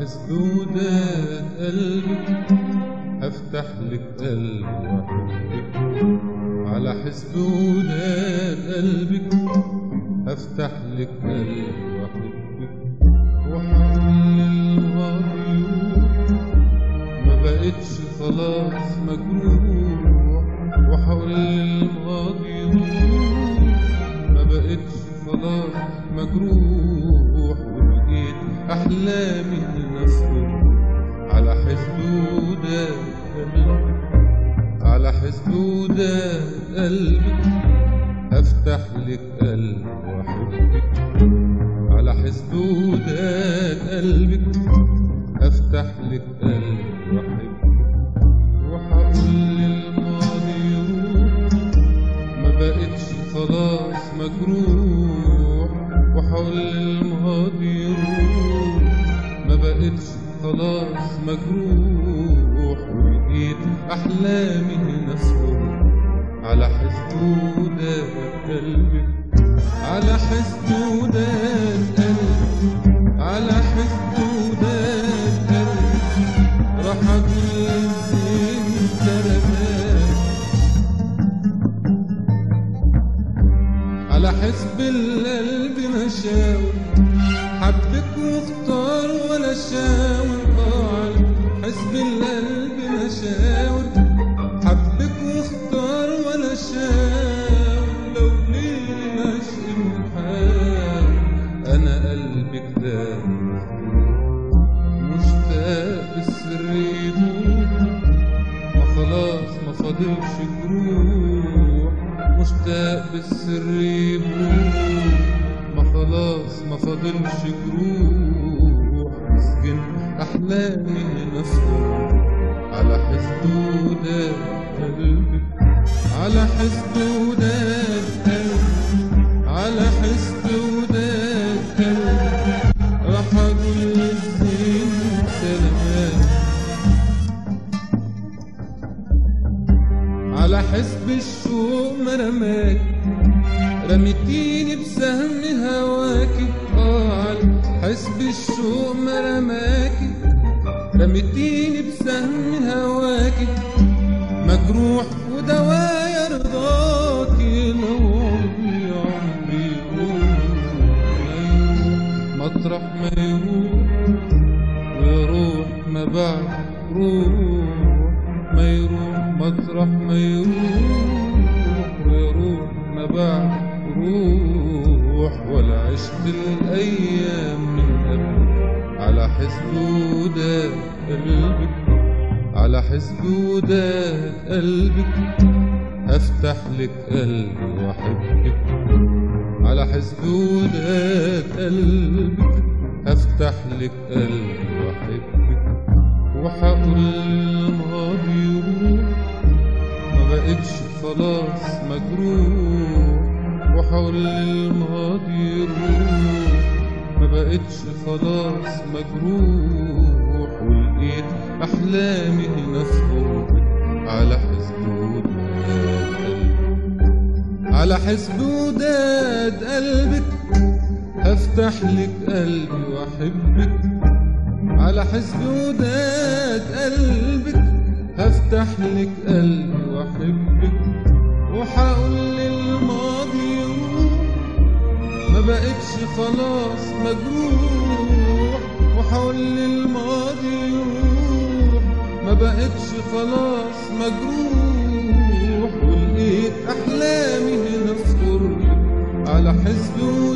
حسدودات قلبك هفتح لك قلبي وأحبك. على حسدودات قلبك هفتح لك قلبي وأحبك. وحول الماضي ما بقتش خلاص مجروح. وحول الماضي على حسدودات قلبك أفتح لك قلب واحبك على حسدودات قلبك أفتح لك قلب واحبك وحقول للماضي يروح ما بقتش خلاص مجروح. وحقول للماضي يروح ما بقتش خلاص مجروح. ولقيت أحلامي نسهر على حسدودات قلبك على حسدودات قلبك على حسدودات قلبك راح أقول الزين سلامات على حسب القلب مشاور ده مشتاق السر يدوب ما خلاص ما فاضلش جروح مشتاق بالسر يبوح ما خلاص ما فاضلش جروح مسكن احلامي نسهر على حسدودات قلبك على حسدودات قلبك رماك رميتيني بسهم هواكي على حسب الشوق ما رماكي. رميتيني بسهم هواكي مجروح ودوايا رضاكي. لو عمري عمري مطرح ما يروح ويروح ما بعد روح. ما يروح مطرح ما يروح. روح ولا عشت الأيام من قبل. على حسدودات قلبك على حسدودات قلبك. هفتح لك قلبي وأحبك. على حسدودات قلبك هفتح لك قلبي وأحبك. وحقول الماضي يروح ما بقتش خلاص مجروح. وحقول الماضي يروح ما بقتش خلاص مجروح ولقيت أحلامي نسهر على حسدودات قلبك على حسدودات قلبك. هفتح لك قلبي وأحبك. على حسدودات قلبك. هفتح لك قلبي وأحبك. وحقول خلاص مجروح وحقول للماضي يروح. ما بقتش خلاص مجروح. ولقيت أحلامي هنا في على حسدودات